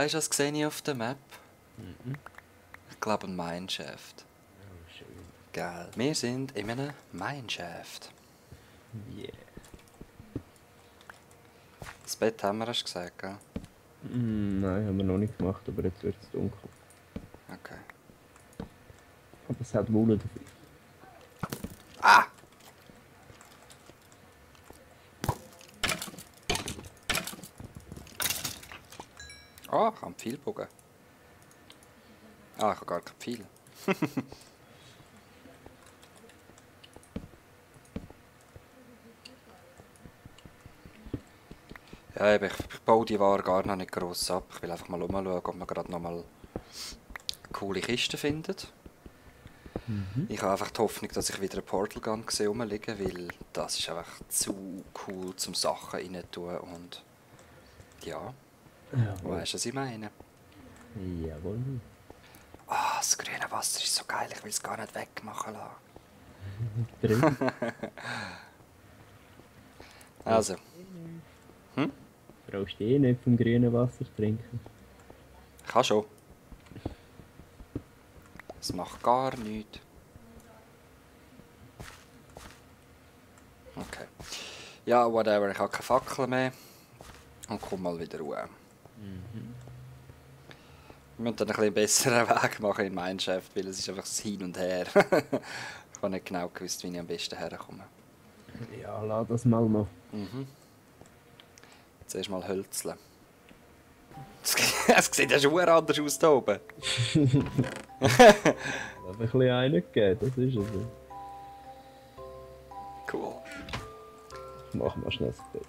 Weißt du, was sehe ich auf der Map? Ich glaube ein Mineshaft. Oh, schön. Geil. Wir sind in einem Mineshaft. Yeah. Das Bett haben wir, du gesagt, gell? Mm, nein, haben wir noch nicht gemacht, aber jetzt wird es dunkel. Okay. Aber es hat Wolle dafür. Ah! Ah, ich habe einen Pfeilbogen. Ah, ich habe gar keinen Pfeil. ja, ich, ich baue die Ware gar noch nicht gross ab. Ich will einfach mal umschauen, ob man gerade noch mal eine coole Kiste findet. Ich habe einfach die Hoffnung, dass ich wieder einen Portal Gun sehe rumliegen, weil das ist einfach zu cool zum Sachen rein tun und ja, Jawohl. weißt du, was ich meine? Jawohl. Ah, das grüne Wasser ist so geil, ich will es gar nicht wegmachen lassen. Also, Brauchst du eh nicht vom grünen Wasser trinken. ich kann schon. Es macht gar nichts. Okay. Ja, whatever, ich habe keine Fackel mehr. Und komm mal wieder Ruhe. Wir müssen dann ein bisschen besseren Weg machen in Mineshaft, weil es ist einfach das Hin und Her. ich habe nicht genau gewusst, wie ich am besten herkomme. Ja, lass das mal noch. Mhm. Zuerst mal hölzeln. Es sieht ja schon anders aus da oben. Lass ein bisschen reingeben, das ist es. Cool. Ich mach mal schnell das Bett.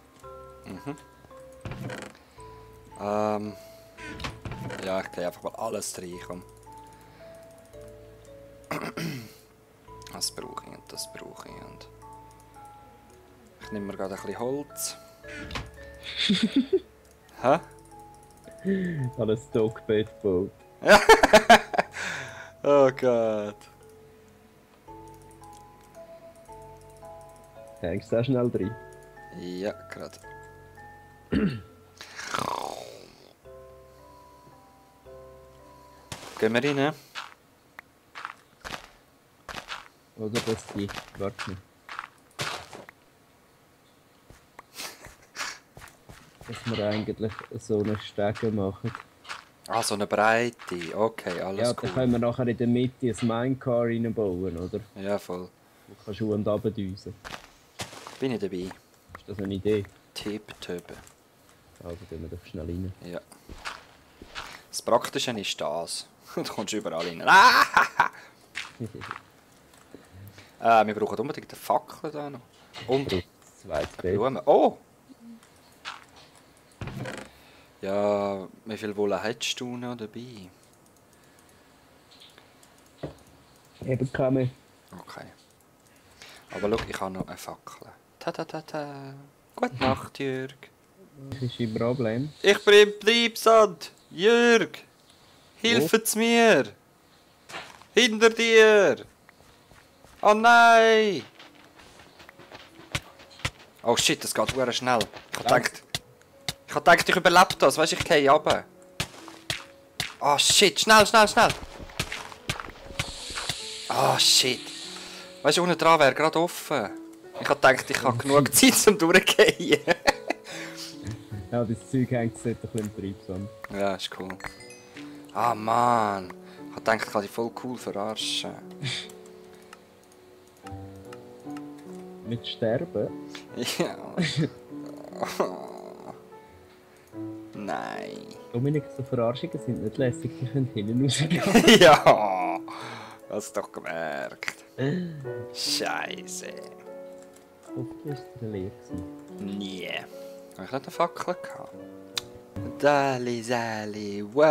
Ähm, ja, ich gehe einfach mal alles. Komm. Das brauche ich und das brauche ich. Und ich nehme mir gerade ein bisschen Holz. Hä? Habe ein Stockbett gebaut. Oh Gott. Hängst du auch schnell drin? Ja, gerade. Gehen wir rein? Oder das die. Warte mal. Dass wir eigentlich so eine Stege machen. Ah, so eine Breite. Okay, alles ja, dann können wir nachher in der Mitte ein Minecar reinbauen, oder? Ja, voll. Wo kannst du und runter düsen. Bin ich dabei. Ist das eine Idee? Tipptöbe. Also gehen wir doch schnell rein. Ja. Das Praktische ist das. Du kommst überall rein. Ah! äh, wir brauchen unbedingt eine Fackel da noch. Und Bett. Blumen. Oh! Ja, wie viel Wolle hättest du noch dabei? Eben kann man. Okay. Aber schau, ich habe noch eine Fackel. Ta ta ta ta. Gute Nacht, Jürg. Das ist ein Problem. Ich bin im Treibsand. Jürg! Hilfet's mir! Hinter dir! Oh nein! Oh shit, das geht sehr schnell. Ich hab gedacht, ich hab gedacht, ich überlebe das. Weißt du, ich gehe runter. Oh shit, schnell, schnell, schnell! Oh shit. Weißt du, unten dran wäre gerade offen. Ich hab gedacht, ich habe genug Zeit zum Durchgehen. Ja, das Zeug hängt dort ein bisschen im Treibsand. Ja, ist cool. Ah, Mann. Ich gedacht, ich kann dich voll cool verarschen. Mit Sterben? Ja. Nein. Dominik, so Verarschungen sind nicht lässig, die können hinten rausgehen. ja. Hast du doch gemerkt. Scheiße. Hoffentlich ist es leer. Nie. Hab ich nicht eine Fackel gehabt? Dali, Sali, what?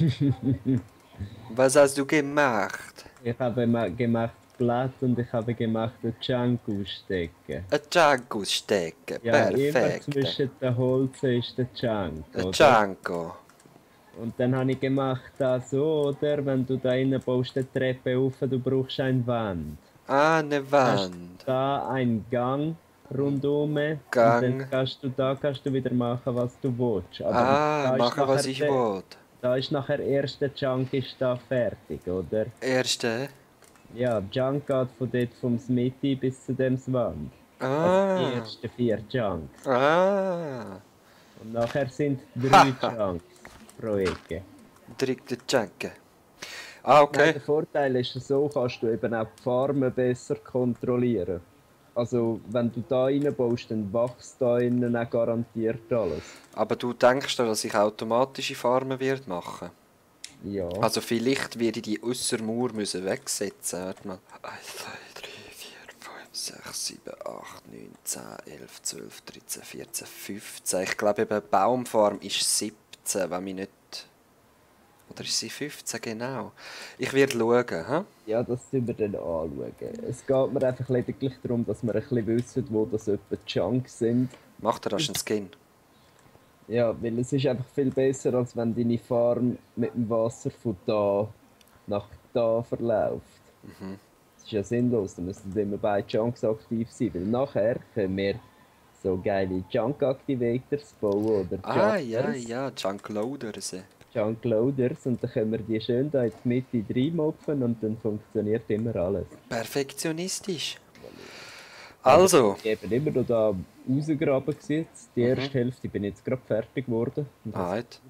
Was hast du gemacht? Ich habe ma- gemacht Blatt und ich habe gemacht einen Junk ausstecken. Ein Django stecken. Ja, immer Perfekt. zwischen den Holzen ist der Junk. Ein? Django. Und dann habe ich gemacht, das so, oder? Wenn du da innen baust, die Treppe auf, du brauchst eine Wand. Ah, eine Hast Wand. da einen Gang rundum. Gang. Und dann kannst du, da kannst du wieder machen, was du willst. Aber ah, machen, was ich will. Da ist nachher erst der Junk ist da fertig, oder? Erste. Ja, Junk geht von dort vom Smithy bis zu dem Swamp. Also Ah. die ersten vier Junks. Ah. Und nachher sind drei Junks pro Ecke. Dritte Jacke. Ah, Nein, okay. der Vorteil ist, so kannst du eben auch die Farmen besser kontrollieren. Also, wenn du da reinbaust, dann wächst da innen auch garantiert alles. Aber du denkst dir, dass ich automatische Farmen wird machen? Ja. Also vielleicht werde ich die Aussermauer müssen wegsetzen. Warte mal. 1, 2, 3, 4, 5, 6, 7, 8, 9, 10, 11, 12, 13, 14, 15. Ich glaube eben Baumfarm ist 17, wenn mich nicht... Oder ist sie 15 genau? Ich werde schauen, hä? Ja, das tun wir dann anschauen. Es geht mir einfach lediglich darum, dass wir ein bisschen wissen, wo das etwa Chunks sind. Macht er das einen Skin? Ja, weil es ist einfach viel besser, als wenn deine Farm mit dem Wasser von da nach da verläuft. Das ist ja sinnlos, dann müssen immer beide Chunks aktiv sein, weil nachher können wir so geile Junk Activators bauen oder Ah, ja, ja, Junk Loaders. Junk Loaders und dann können wir die schön da in die Mitte reinmopfen und dann funktioniert immer alles. Perfektionistisch. Also, Ich bin immer noch da rausgraben gewesen. Jetzt Die Mhm. erste Hälfte bin ich jetzt gerade fertig geworden. Alright.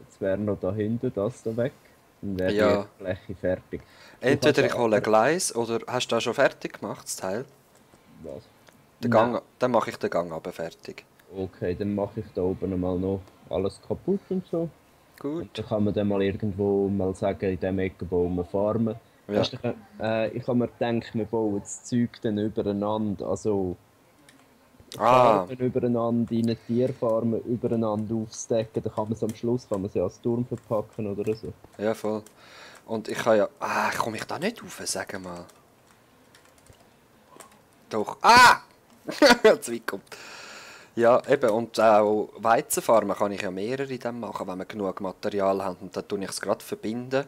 Jetzt wäre noch da hinten das da weg. Dann wäre Ja. die Fläche fertig. entweder ich hole ein Gleis oder hast du das schon fertig gemacht, das Teil? Was? Den Nein. Gang, dann mache ich den Gang aber fertig. Okay, dann mache ich da oben mal noch alles kaputt und so. Gut. Dann kann man dann mal irgendwo mal sagen, in diesem Ecke bauen wir Farmen. Ja. Weißt du, äh, ich habe mir gedacht, wir bauen das Zeug dann übereinander. Also Ah, Farmen übereinander, in Tierfarmen übereinander aufstacken. Dann kann man es am Schluss kann man sie als Turm verpacken oder so. ja voll. Und ich kann ja... Ah, komme ich da nicht rauf, sag mal. Doch. Ah! Zu weit kommt. Ja, eben. Und auch Weizenfarmen kann ich ja mehrere dann machen, wenn wir genug Material haben. Und dann tue ich es gerade verbinden.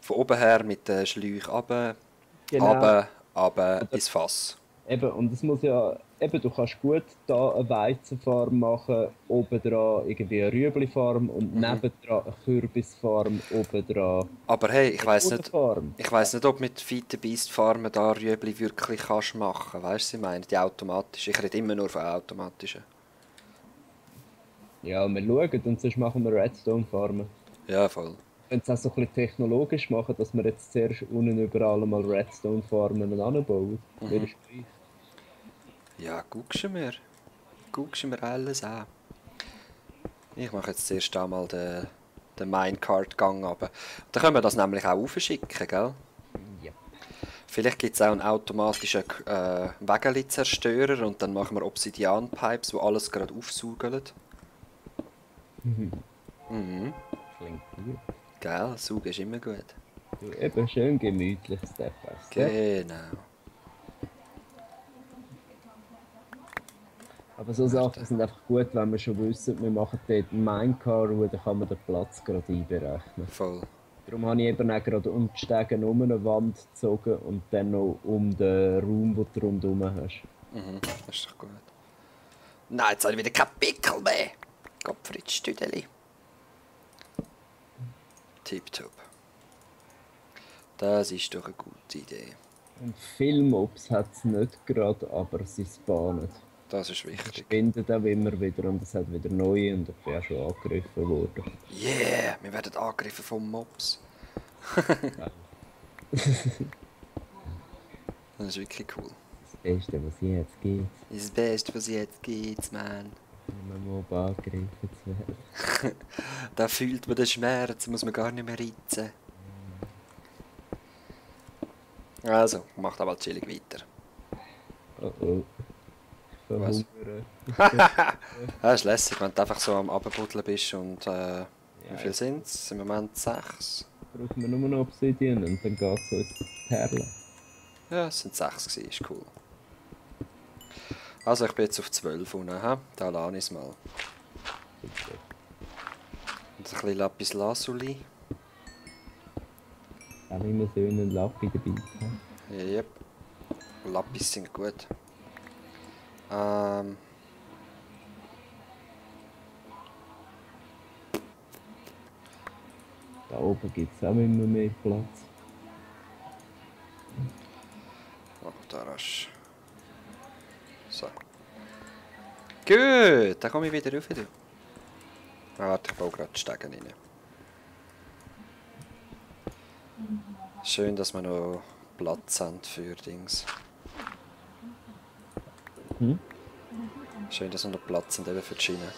Von oben her mit den Schläuchen runter, Genau. runter, runter ins Fass. Eben, und es muss ja, eben, du kannst gut da eine Weizenfarm machen, oben dran irgendwie eine Rüebli-Farm und Mhm. nebendran eine Kürbisfarm, oben dran Aber hey, ich weiß nicht... Ich weiß nicht, ob mit the Beast Farmen da Rüebli wirklich kannst machen. Weißt du, ich meine? Die automatische. Ich rede immer nur von automatischen. Ja, wir schauen und sonst machen wir Redstone-Farmen. Ja, voll. Wenn es auch so ein bisschen technologisch machen, dass wir jetzt zuerst unten überall mal Redstone-Farmen anbauen. Mhm. Ja, guckst du mir. Guckst du mir alles an. Ich mache jetzt zuerst einmal den, den Minecart-Gang runter. Dann können wir das nämlich auch aufschicken, gell? Ja. Vielleicht gibt es auch einen automatischen äh, Wägeli-Zerstörer und dann machen wir Obsidian-Pipes, die alles gerade aufsaugen. Mhm. Klingt gut. Gell, saugen ist immer gut. Du, Eben schön gemütlich, by Step. Genau. Aber so Sachen sind einfach gut, wenn wir schon wissen, wir machen dort einen Minecar, dann kann man den Platz gerade einberechnen. Voll. Darum habe ich eben auch gerade um die Stege um eine Wand gezogen und dann noch um den Raum, den du rundherum hast. Mhm, das ist doch gut. Nein, jetzt habe ich wieder keinen Pickel mehr. Gottfried Stüdeli. Tipptopp. Das ist doch eine gute Idee. Und viele Mobs hat es nicht gerade, aber sie spawnen. Das ist wichtig. Finden auch immer wieder und es hat wieder neue und ich bin auch schon angegriffen worden. Yeah, wir werden angegriffen vom Mobs. das ist wirklich cool. Das Beste, was es jetzt gibt, Das ist das Beste, was jetzt gibt, man. Wenn man Mob angegriffen zu werden. Da fühlt man den Schmerz, muss man gar nicht mehr ritzen. Also, macht aber chillig weiter. Oh oh. Was? Ja, ist lässig, wenn du einfach so am Abbuddeln bist und äh, wie Ja, viel sind es? Im Moment sechs. Brauchen wir nur noch Obsidian und dann geht es uns die Perle. Ja, es sind sechs gewesen, ist cool. Also ich bin jetzt auf 12 unten, hä? da lade ich es mal. Und ein bisschen Lapis Lazuli. Auch immer so einen Lappi dabei haben. Yep. Lapis sind gut. Ähm. Da oben gibt es auch immer mehr Platz. Oh, da rasch. So. Gut, dann komme ich wieder rauf. Du. Warte, ich baue gerade die Stegen rein. Schön, dass wir noch Platz haben für Dings. Hm? Schön, dass wir noch Platz haben eben für die Schiene.